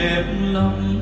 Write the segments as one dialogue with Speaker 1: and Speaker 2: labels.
Speaker 1: đẹp lắm.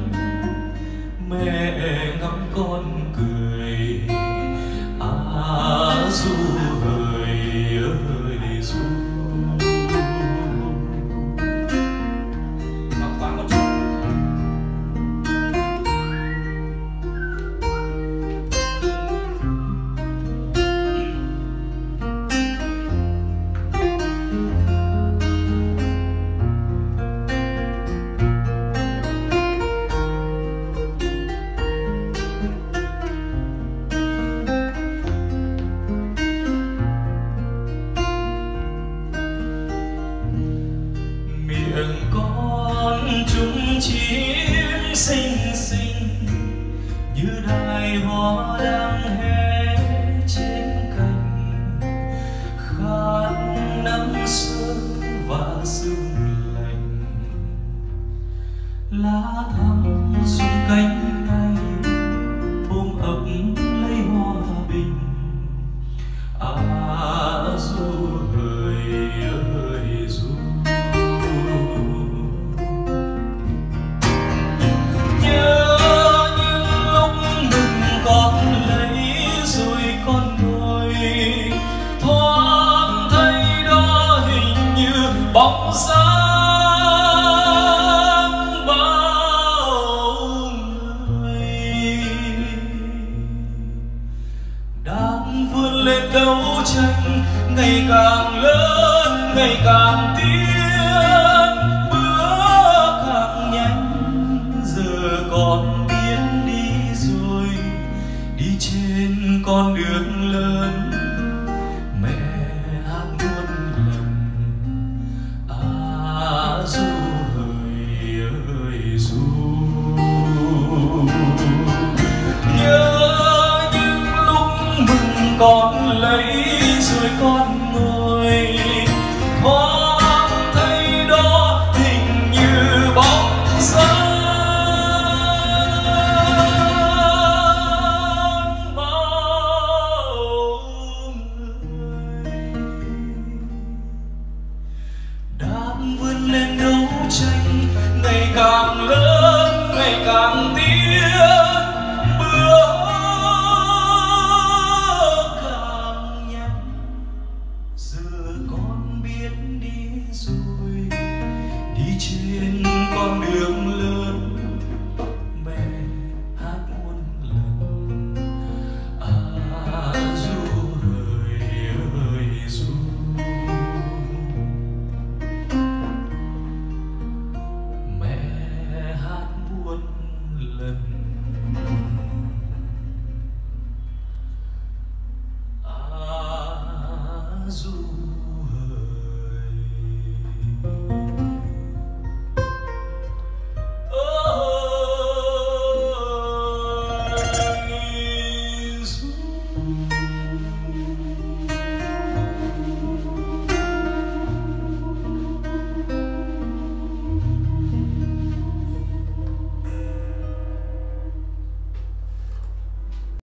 Speaker 1: chim sinh đấu tranh ngày càng lớn ngày càng tiến con lấy rồi con người con đường